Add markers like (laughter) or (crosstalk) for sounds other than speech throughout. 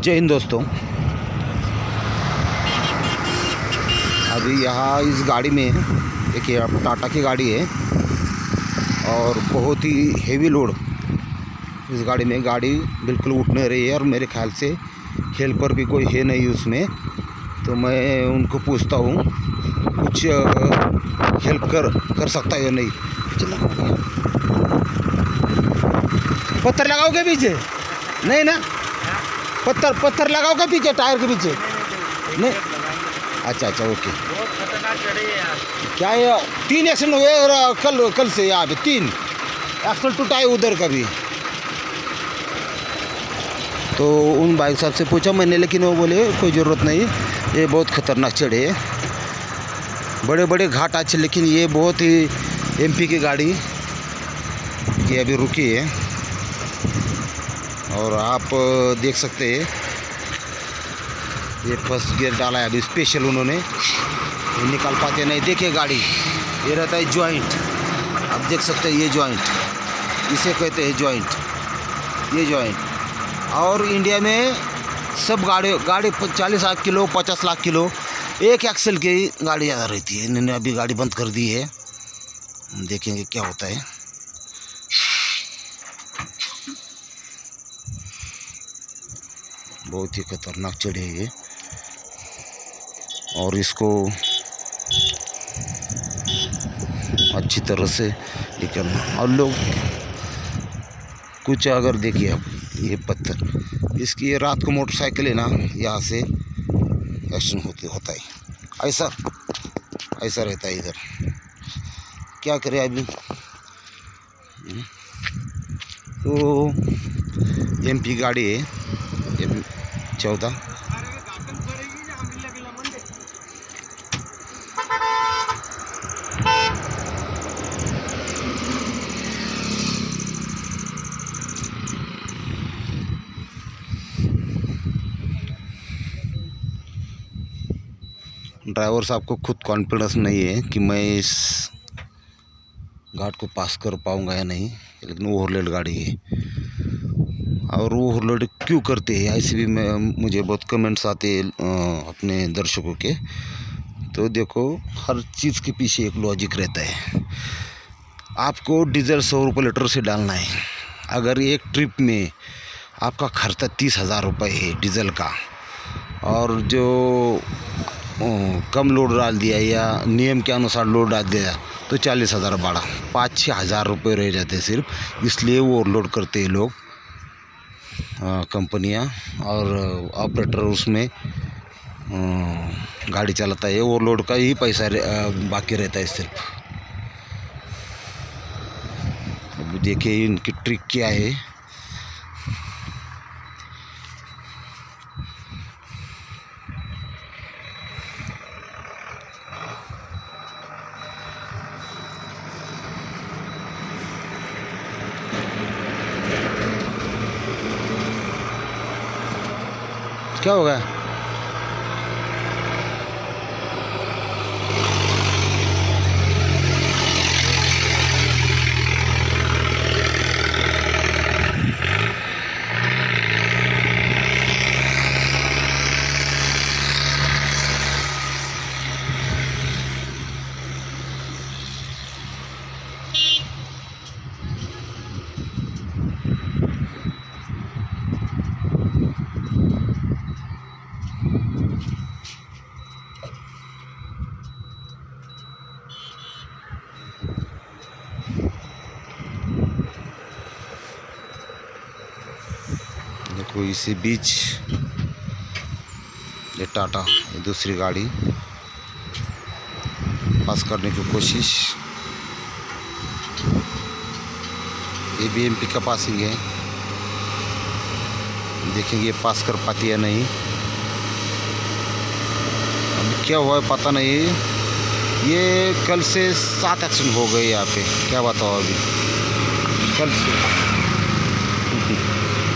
जय हिंद दोस्तों। अभी यहाँ इस गाड़ी में एक ये टाटा की गाड़ी है और बहुत ही हेवी लोड इस गाड़ी में। गाड़ी बिल्कुल उठ नहीं रही है और मेरे ख्याल से हेल्पर भी कोई है नहीं उसमें। तो मैं उनको पूछता हूँ, कुछ हेल्प कर कर सकता है या नहीं? चला। पत्थर लगाओगे पीछे नहीं ना? पत्थर पत्थर लगाओगे पीछे, टायर के पीछे? नहीं? अच्छा अच्छा ओके। क्या है तीन एक्सीडेंट हुए और कल कल से यहाँ पे, तीन। एक्सीडेंट टूटा है उधर का भी। तो उन भाई साहब से पूछा मैंने, लेकिन वो बोले, कोई ज़रूरत नहीं, ये बहुत ख़तरनाक चढ़े है। बड़े बड़े घाट अच्छे लेकिन ये बहुत ही एमपी की गाड़ी, ये अभी रुकी है। और आप देख सकते हैं। ये फ़र्स्ट गियर डाला है, अभी स्पेशल उन्होंने। निकाल पाते नहीं, देखिए गाड़ी। ये रहता है जॉइंट आप देख सकते हैं, ये जॉइंट इसे कहते हैं जॉइंट ये जॉइंट और इंडिया में सब गाड़ी गाड़ी चालीस लाख किलो, पचास लाख किलो, एक एक्सेल की गाड़ी ज़्यादा रहती है। इन्होंने अभी गाड़ी बंद कर दी है। देखेंगे क्या होता है। बहुत ही खतरनाक चढ़े है ये। और इसको अच्छी तरह से ये करना। और लोग कुछ अगर देखिए आप, ये पत्थर, इसकी ये रात को मोटरसाइकिल है ना, यहाँ से एक्शन होते, होता है। ऐसा ऐसा रहता है इधर। क्या करें अभी हम्म। तो एमपी गाड़ी है। चौदह। ड्राइवर साहब को खुद कॉन्फिडेंस नहीं है कि मैं इस घाट को पास कर पाऊँगा या नहीं, लेकिन ओवरलोड गाड़ी है। और वो ओवरलोड क्यों करते हैं? ऐसे भी मैं, मुझे बहुत कमेंट्स आते हैं अपने दर्शकों के। तो देखो, हर चीज़ के पीछे एक लॉजिक रहता है। आपको डीजल सौ रुपये लीटर से डालना है। अगर एक ट्रिप में आपका खर्चा तीस हज़ार रुपये है डीजल का, और जो कम लोड डाल दिया या नियम के अनुसार लोड डाल दिया तो चालीस हज़ार बढ़ा पाँच छः हज़ार रुपये रह जाते सिर्फ़। इसलिए वो लोड करते हैं लोग। कंपनियाँ और ऑपरेटर उसमें गाड़ी चलाता है। वो लोड का ही पैसा रह- बाकी रहता है सिर्फ़। देखिए इनकी ट्रिक क्या है। क्या हो गया? देखो इसी बीच ये टाटा, ये दूसरी गाड़ी पास करने की कोशिश। ये बी एम पी का पासिंग है देखेंगे पास कर पाती है नहीं। क्या हुआ है, पता नहीं। ये कल से सात एक्सीडेंट हो गए यहाँ पे। क्या बताओ अभी? कल से।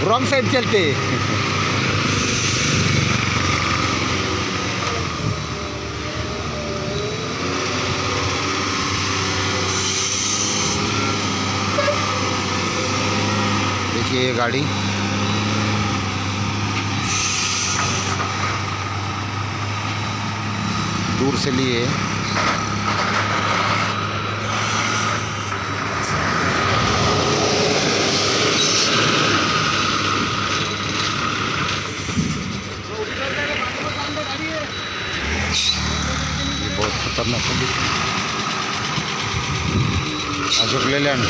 (laughs) रॉन्ग साइड चलते। (laughs) देखिए ये गाड़ी। दूर से लिए। बहुत खतरनाक अशोक लेलैंड।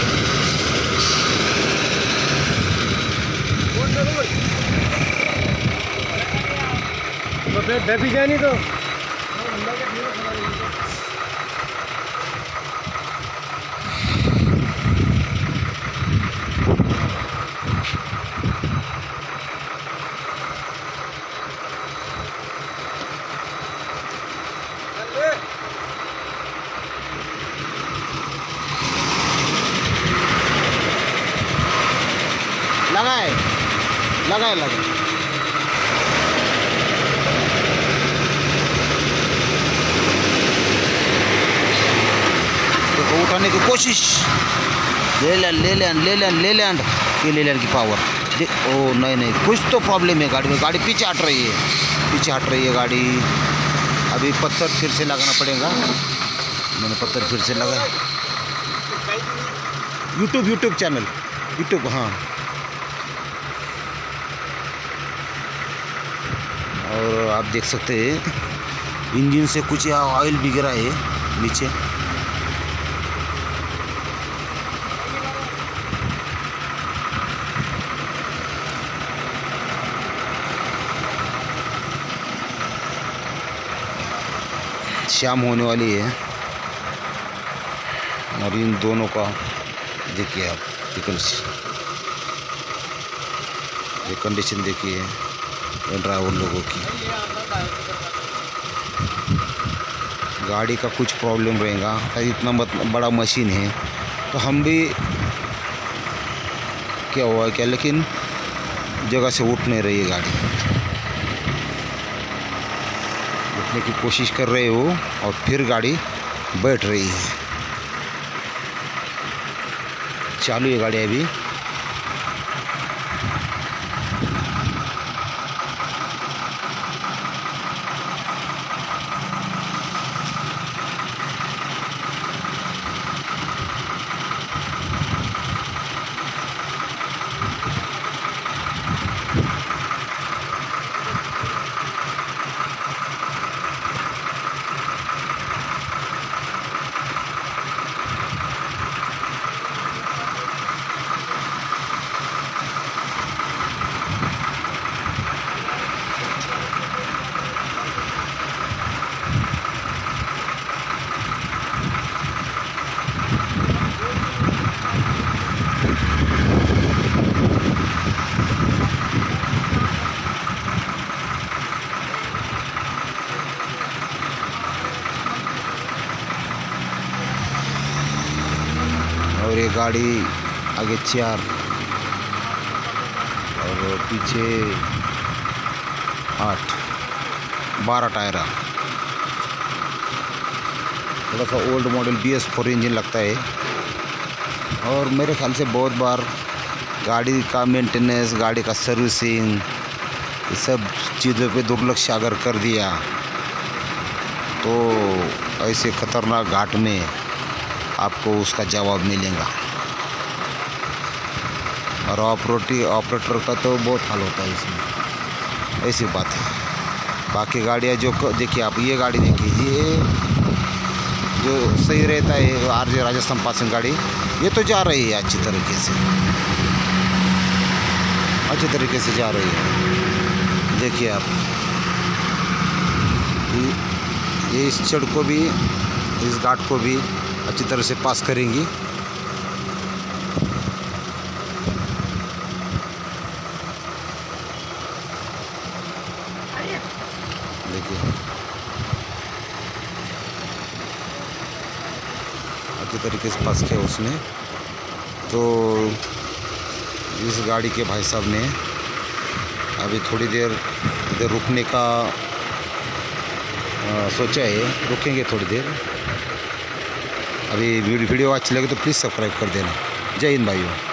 बेबी जानी तो। लगाए। लगाए लगाए। उठाने की कोशिश। ले लैंड ले लैंड ले लैंड ले लैंड ये ले लैंड की पावर ओ, नहीं नहीं, कुछ तो प्रॉब्लम है गाड़ी में। गाड़ी पीछे हट रही है। पीछे हट रही है गाड़ी। अभी पत्थर फिर से लगाना पड़ेगा। मैंने पत्थर फिर से लगाया यूट्यूब यूट्यूब चैनल यूट्यूब हाँ। और आप देख सकते हैं, इंजन से कुछ यहाँ ऑयल भी गिरा है, नीचे। शाम होने वाली है। और इन दोनों का देखिए आप कंडीशन देखिए। ड्राइवर लोगों की। गाड़ी का कुछ प्रॉब्लम रहेगा। इतना बड़ा मशीन है। तो हम भी क्या हुआ क्या? लेकिन जगह से उठ नहीं रही है गाड़ी। उठने की कोशिश कर रहे हो और फिर गाड़ी बैठ रही है। चालू है गाड़ी अभी। और ये गाड़ी आगे चार। और पीछे आठ। बारह टायर थोड़ा सा old model B S four engine लगता है। और मेरे ख्याल से बहुत बार गाड़ी का मेंटेनेंस गाड़ी का सर्विसिंग ये सब चीज़ों पे दुर्लक्ष अगर कर दिया तो ऐसे खतरनाक घाट में आपको उसका जवाब मिलेगा। और ऑपरेटिव ऑपरेटर का तो बहुत हाल होता है इसमें। ऐसी बात है। बाकी गाड़ियाँ जो देखिए आप ये गाड़ी देखिए ये जो सही रहता है आर जे राजस्थान पासिंग गाड़ी, ये तो जा रही है अच्छी तरीके से। अच्छे तरीके से जा रही है। देखिए आप। ये इस चढ़ को भी, इस घाट को भी अच्छी तरह से पास करेंगी। देखिए। अच्छी तरीके से पास किया उसने। तो इस गाड़ी के भाई साहब ने अभी थोड़ी देर इधर रुकने का अ, सोचा है। रुकेंगे थोड़ी देर। अभी वीडियो अच्छी लगे तो प्लीज़ सब्सक्राइब कर देना। जय हिंद भाइयों।